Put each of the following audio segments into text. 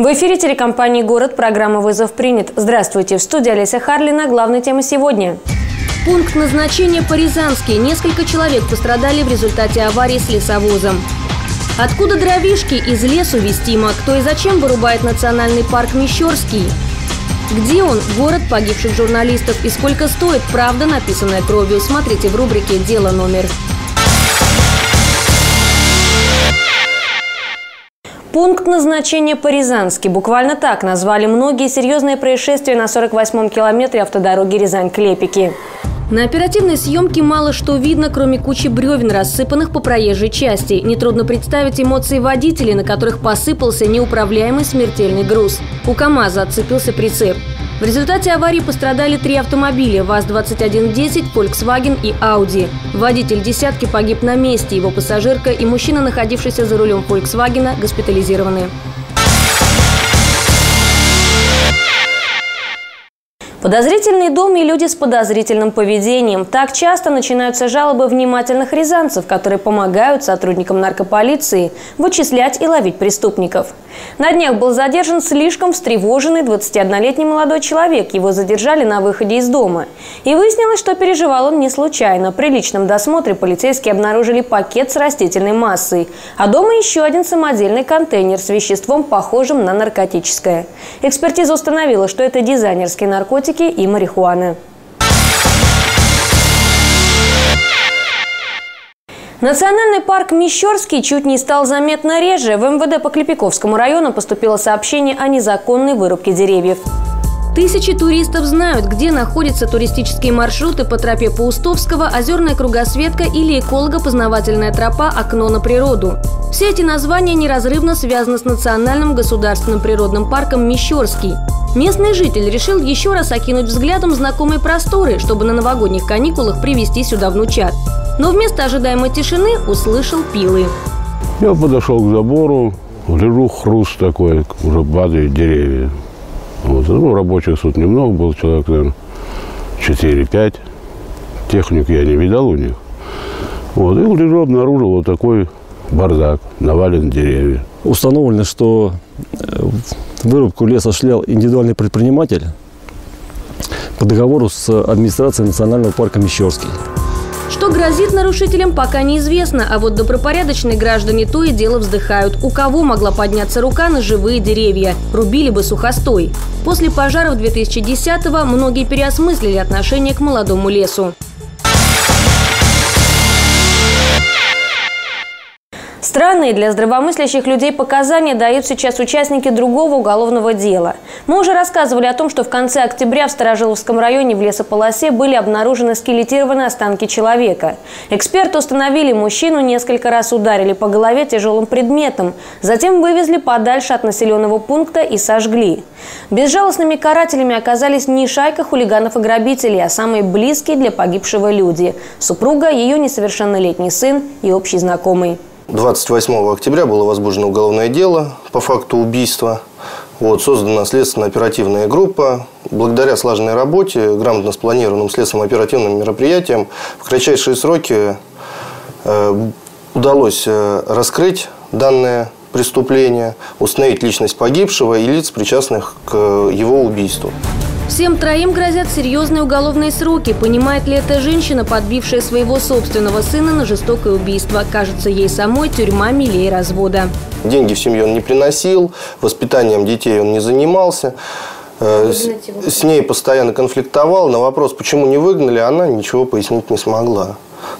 В эфире телекомпании «Город» программа «Вызов принят». Здравствуйте. В студии Олеся Харлина. Главная тема сегодня. Пункт назначения по-рязански. Несколько человек пострадали в результате аварии с лесовозом. Откуда дровишки из лесу вестимо? Кто и зачем вырубает национальный парк Мещерский? Где он, город погибших журналистов? И сколько стоит правда, написанная кровью? Смотрите в рубрике «Дело номер». Пункт назначения по-рязански. Буквально так назвали многие серьезные происшествия на 48-м километре автодороги Рязань-Клепики. На оперативной съемке мало что видно, кроме кучи бревен, рассыпанных по проезжей части. Нетрудно представить эмоции водителей, на которых посыпался неуправляемый смертельный груз. У КАМАЗа отцепился прицеп. В результате аварии пострадали три автомобиля – ВАЗ-2110, Volkswagen и Audi. Водитель «десятки» погиб на месте, его пассажирка и мужчина, находившийся за рулем Volkswagen, госпитализированы. Подозрительный дом и люди с подозрительным поведением. Так часто начинаются жалобы внимательных рязанцев, которые помогают сотрудникам наркополиции вычислять и ловить преступников. На днях был задержан слишком встревоженный 21-летний молодой человек. Его задержали на выходе из дома. И выяснилось, что переживал он не случайно. При личном досмотре полицейские обнаружили пакет с растительной массой, а дома еще один самодельный контейнер с веществом, похожим на наркотическое. Экспертиза установила, что это дизайнерские наркотики наркотики и марихуаны. Национальный парк Мещерский чуть не стал заметно реже. В МВД по Клепиковскому району поступило сообщение о незаконной вырубке деревьев. Тысячи туристов знают, где находятся туристические маршруты по тропе Паустовского, Озерная кругосветка или эколого-познавательная тропа «Окно на природу». Все эти названия неразрывно связаны с Национальным государственным природным парком Мещерский. Местный житель решил еще раз окинуть взглядом знакомые просторы, чтобы на новогодних каникулах привезти сюда внучат. Но вместо ожидаемой тишины услышал пилы. Я подошел к забору, лежу хруст такой, уже падают деревья. Вот. Ну, рабочих тут немного было, человек, наверное, 4-5. Техник я не видал у них. Вот. И лежу, обнаружил вот такой бардак, навален деревья. Установлено, что э, вырубку леса шлял индивидуальный предприниматель по договору с администрацией национального парка Мещерский. Что грозит нарушителям, пока неизвестно, а вот добропорядочные граждане то и дело вздыхают. У кого могла подняться рука на живые деревья? Рубили бы сухостой. После пожаров 2010-го многие переосмыслили отношение к молодому лесу. Странные для здравомыслящих людей показания дают сейчас участники другого уголовного дела. Мы уже рассказывали о том, что в конце октября в Старожиловском районе в лесополосе были обнаружены скелетированные останки человека. Эксперты установили, мужчину несколько раз ударили по голове тяжелым предметом, затем вывезли подальше от населенного пункта и сожгли. Безжалостными карателями оказались не шайка хулиганов и грабителей, а самые близкие для погибшего люди – супруга, ее несовершеннолетний сын и общий знакомый. 28 октября было возбуждено уголовное дело по факту убийства. Вот, создана следственно-оперативная группа. Благодаря слаженной работе, грамотно спланированным следственным оперативным мероприятиям, в кратчайшие сроки э, удалось э, раскрыть данное преступление, установить личность погибшего и лиц, причастных к его убийству. Всем троим грозят серьезные уголовные сроки. Понимает ли эта женщина, подбившая своего собственного сына на жестокое убийство? Кажется, ей самой тюрьма милее развода. Деньги в семью он не приносил, воспитанием детей он не занимался. Э, с, с ней постоянно конфликтовал. На вопрос, почему не выгнали, она ничего пояснить не смогла.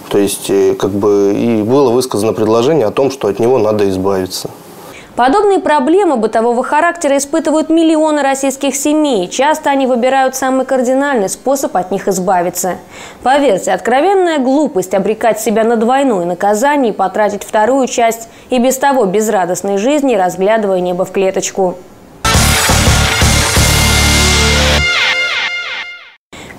То есть, э, как бы, и было высказано предложение о том, что от него надо избавиться. Подобные проблемы бытового характера испытывают миллионы российских семей. Часто они выбирают самый кардинальный способ от них избавиться. Поверьте, откровенная глупость обрекать себя на двойное наказание и потратить вторую часть и без того безрадостной жизни, разглядывая небо в клеточку.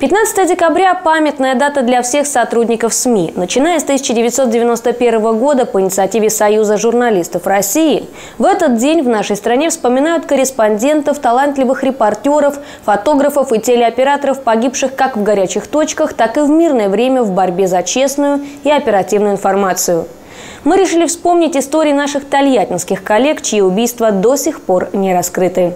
15 декабря – памятная дата для всех сотрудников СМИ. Начиная с 1991 года по инициативе Союза журналистов России, в этот день в нашей стране вспоминают корреспондентов, талантливых репортеров, фотографов и телеоператоров, погибших как в горячих точках, так и в мирное время в борьбе за честную и оперативную информацию. Мы решили вспомнить истории наших тольяттинских коллег, чьи убийства до сих пор не раскрыты.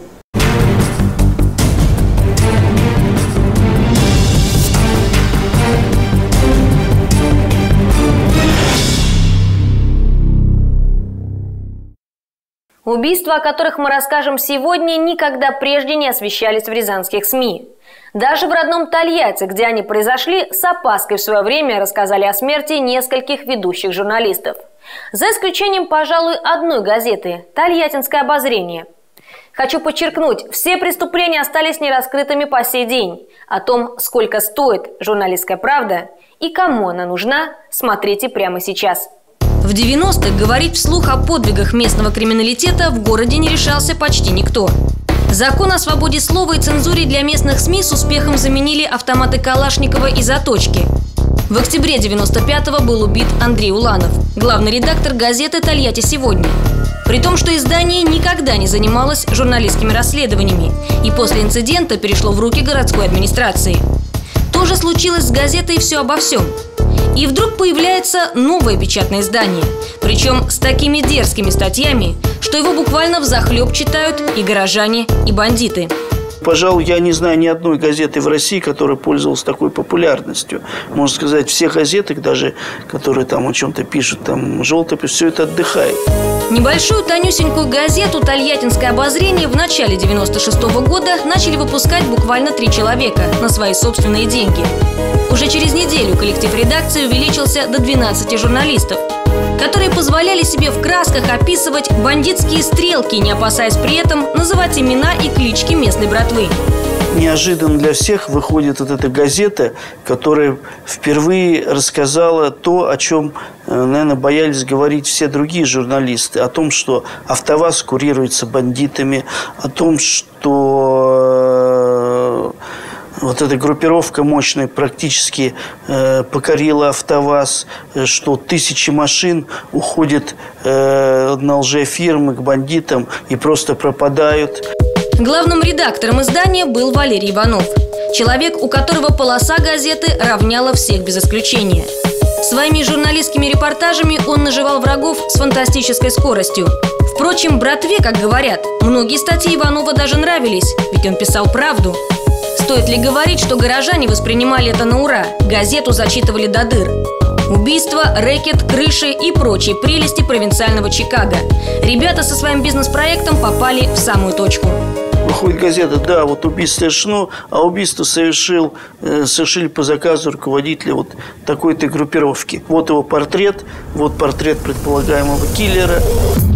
Убийства, о которых мы расскажем сегодня, никогда прежде не освещались в рязанских СМИ. Даже в родном Тольятти, где они произошли, с опаской в свое время рассказали о смерти нескольких ведущих журналистов. За исключением, пожалуй, одной газеты – «Тольяттинское обозрение». Хочу подчеркнуть, все преступления остались нераскрытыми по сей день. О том, сколько стоит журналистская правда и кому она нужна, смотрите прямо сейчас. В 90-х говорить вслух о подвигах местного криминалитета в городе не решался почти никто. Закон о свободе слова и цензуре для местных СМИ с успехом заменили автоматы Калашникова и заточки. В октябре 95-го был убит Андрей Уланов, главный редактор газеты «Тольятти сегодня». При том, что издание никогда не занималось журналистскими расследованиями и после инцидента перешло в руки городской администрации. То же случилось с газетой «Все обо всем». И вдруг появляется новое печатное издание. Причем с такими дерзкими статьями, что его буквально в захлеб читают и горожане, и бандиты. Пожалуй, я не знаю ни одной газеты в России, которая пользовалась такой популярностью. Можно сказать, все газеты, даже которые там о чем-то пишут, там желтый, все это отдыхает. Небольшую тонюсенькую газету «Тольяттинское обозрение» в начале 96 -го года начали выпускать буквально три человека на свои собственные деньги. Уже через неделю коллектив редакции увеличился до 12 журналистов, которые позволяли себе в красках описывать бандитские стрелки, не опасаясь при этом называть имена и клички местной братвы неожиданно для всех выходит вот эта газета, которая впервые рассказала то, о чем, э, наверное, боялись говорить все другие журналисты. О том, что АвтоВАЗ курируется бандитами, о том, что э, вот эта группировка мощная практически э, покорила АвтоВАЗ, что тысячи машин уходят э, на лжефирмы к бандитам и просто пропадают. Главным редактором издания был Валерий Иванов. Человек, у которого полоса газеты равняла всех без исключения. Своими журналистскими репортажами он наживал врагов с фантастической скоростью. Впрочем, братве, как говорят, многие статьи Иванова даже нравились, ведь он писал правду. Стоит ли говорить, что горожане воспринимали это на ура, газету зачитывали до дыр. Убийства, рэкет, крыши и прочие прелести провинциального Чикаго. Ребята со своим бизнес-проектом попали в самую точку выходит газета, да, вот убийство совершено, а убийство совершил, э, совершили по заказу руководителя вот такой-то группировки. Вот его портрет, вот портрет предполагаемого киллера.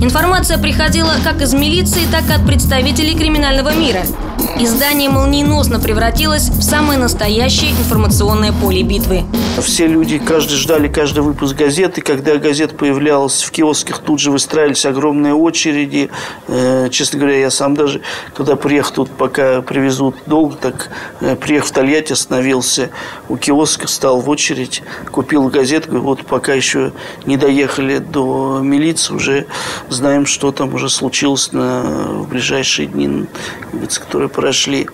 Информация приходила как из милиции, так и от представителей криминального мира. Издание молниеносно превратилось в самое настоящее информационное поле битвы. Все люди, каждый ждали каждый выпуск газеты. Когда газета появлялась в киосках, тут же выстраивались огромные очереди. Э, честно говоря, я сам даже, когда приехал тут, пока привезут долго, так э, приехал в Тольятти, остановился у киоска, стал в очередь, купил газетку. Вот пока еще не доехали до милиции, уже знаем, что там уже случилось на, в ближайшие дни, которые прошли.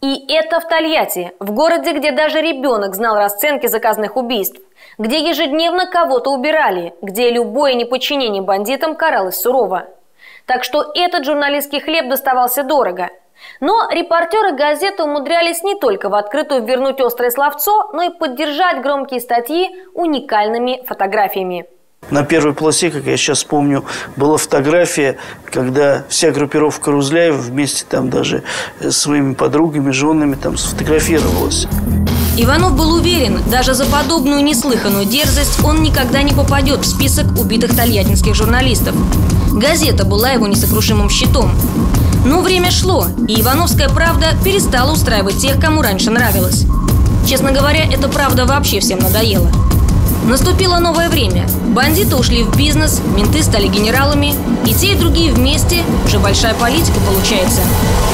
И это в Тольятти, в городе, где даже ребенок знал расценки заказных убийств, где ежедневно кого-то убирали, где любое неподчинение бандитам каралось сурово. Так что этот журналистский хлеб доставался дорого. Но репортеры газеты умудрялись не только в открытую вернуть острое словцо, но и поддержать громкие статьи уникальными фотографиями. На первой полосе, как я сейчас помню, была фотография, когда вся группировка Рузляева вместе там даже с своими подругами, женами там сфотографировалась. Иванов был уверен, даже за подобную неслыханную дерзость он никогда не попадет в список убитых тольяттинских журналистов. Газета была его несокрушимым щитом. Но время шло, и Ивановская правда перестала устраивать тех, кому раньше нравилось. Честно говоря, эта правда вообще всем надоела. Наступило новое время. Бандиты ушли в бизнес, менты стали генералами, и те, и другие вместе. Уже большая политика получается.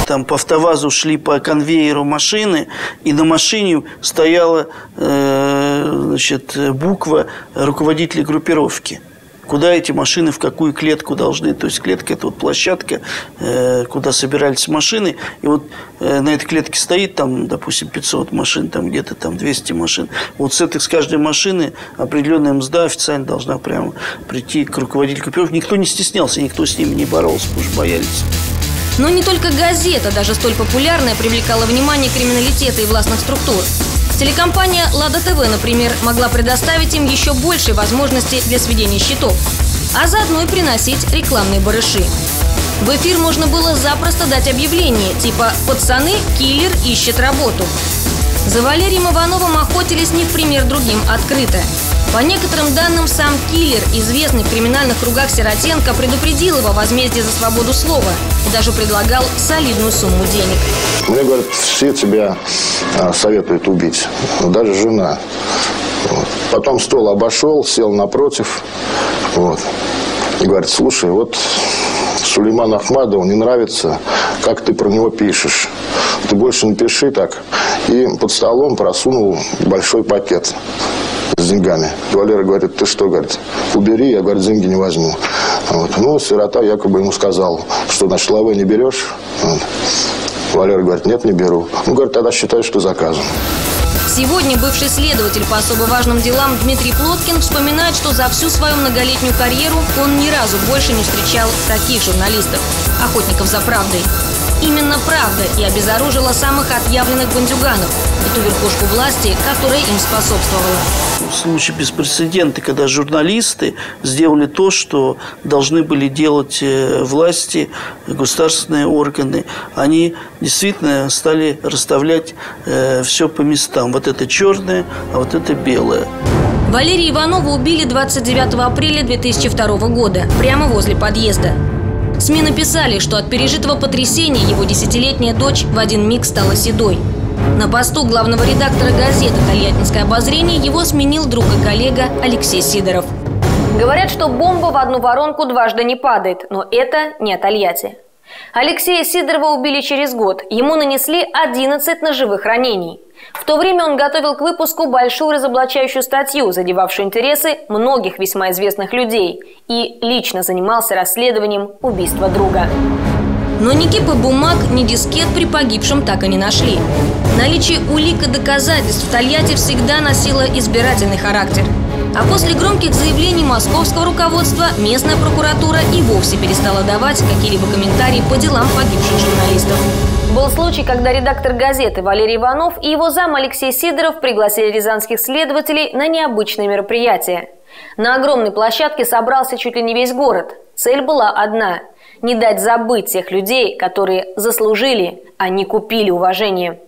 Там по автовазу шли по конвейеру машины, и на машине стояла э, значит, буква руководителя группировки. Куда эти машины, в какую клетку должны. То есть клетка – это вот площадка, э, куда собирались машины. И вот э, на этой клетке стоит там, допустим, 500 машин, там где-то там 200 машин. Вот с этой, с каждой машины определенная мзда официально должна прямо прийти к руководителю группировки. Никто не стеснялся, никто с ними не боролся, потому что боялись. Но не только газета, даже столь популярная, привлекала внимание криминалитета и властных структур. Телекомпания «Лада ТВ», например, могла предоставить им еще больше возможностей для сведения счетов, а заодно и приносить рекламные барыши. В эфир можно было запросто дать объявление, типа «Пацаны, киллер ищет работу». За Валерием Ивановым охотились не в пример другим открыто. По некоторым данным, сам киллер, известный в криминальных кругах Сиротенко, предупредил его о возмездии за свободу слова и даже предлагал солидную сумму денег. Мне говорят, все тебя а, советуют убить, даже жена. Вот. Потом стол обошел, сел напротив вот, и говорит, слушай, вот Сулейман Ахмадову не нравится, как ты про него пишешь. Ты больше не пиши так. И под столом просунул большой пакет с деньгами. Валера говорит, ты что, говорит, убери, я, говорит, деньги не возьму. Вот. Ну, сирота якобы ему сказал, что, значит, лавы не берешь. Вот. Валера говорит, нет, не беру. Ну, говорит, тогда считай, что заказан. Сегодня бывший следователь по особо важным делам Дмитрий Плоткин вспоминает, что за всю свою многолетнюю карьеру он ни разу больше не встречал таких журналистов, охотников за правдой. Именно правда и обезоружила самых отъявленных бандюганов и ту верхушку власти, которая им способствовала. Случай беспрецедентный, когда журналисты сделали то, что должны были делать э, власти, государственные органы. Они действительно стали расставлять э, все по местам. Вот это черное, а вот это белое. Валерия Иванова убили 29 апреля 2002 года, прямо возле подъезда. СМИ написали, что от пережитого потрясения его десятилетняя дочь в один миг стала седой. На посту главного редактора газеты «Тольяттинское обозрение» его сменил друг и коллега Алексей Сидоров. Говорят, что бомба в одну воронку дважды не падает, но это не о Тольятти. Алексея Сидорова убили через год. Ему нанесли 11 ножевых ранений. В то время он готовил к выпуску большую разоблачающую статью, задевавшую интересы многих весьма известных людей, и лично занимался расследованием убийства друга. Но ни кипы бумаг, ни дискет при погибшем так и не нашли. Наличие улик и доказательств в Тольятти всегда носило избирательный характер – а после громких заявлений московского руководства местная прокуратура и вовсе перестала давать какие-либо комментарии по делам погибших журналистов. Был случай, когда редактор газеты Валерий Иванов и его зам Алексей Сидоров пригласили рязанских следователей на необычное мероприятие. На огромной площадке собрался чуть ли не весь город. Цель была одна – не дать забыть тех людей, которые заслужили, а не купили уважение.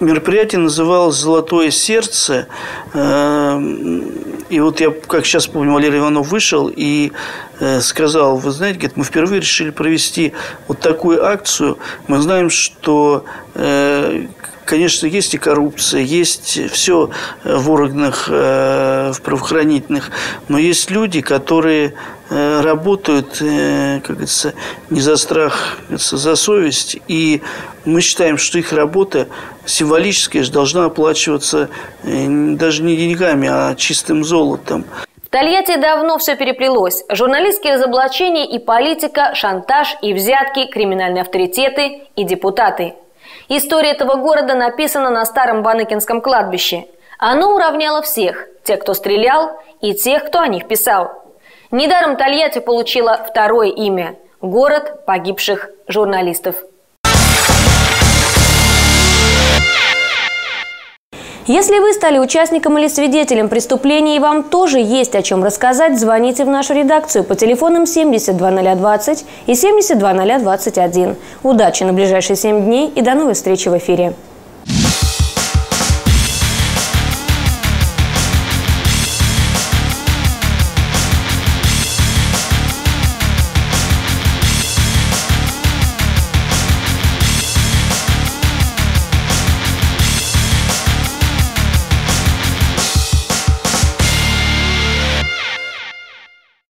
Мероприятие называлось «Золотое сердце». Эм, и вот я, как сейчас помню, Валерий Иванов вышел и э, сказал, вы знаете, говорит, мы впервые решили провести вот такую акцию. Мы знаем, что э, конечно, есть и коррупция, есть все в органах, э, в правоохранительных, но есть люди, которые э, работают, э, как говорится, не за страх, за совесть, и мы считаем, что их работа символическая должна оплачиваться даже не деньгами, а чистым золотом. В Тольятти давно все переплелось. Журналистские разоблачения и политика, шантаж и взятки, криминальные авторитеты и депутаты – История этого города написана на старом Баныкинском кладбище. Оно уравняло всех – тех, кто стрелял, и тех, кто о них писал. Недаром Тольятти получила второе имя – город погибших журналистов. Если вы стали участником или свидетелем преступления и вам тоже есть о чем рассказать, звоните в нашу редакцию по телефонам 720020 и 720021. Удачи на ближайшие 7 дней и до новой встречи в эфире.